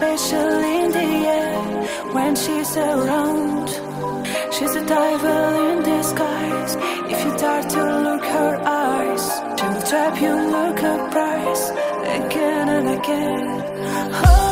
special in the air when she's around. She's a devil in disguise. If you dare to look her eyes, she will trap you like a prize again and again. Oh.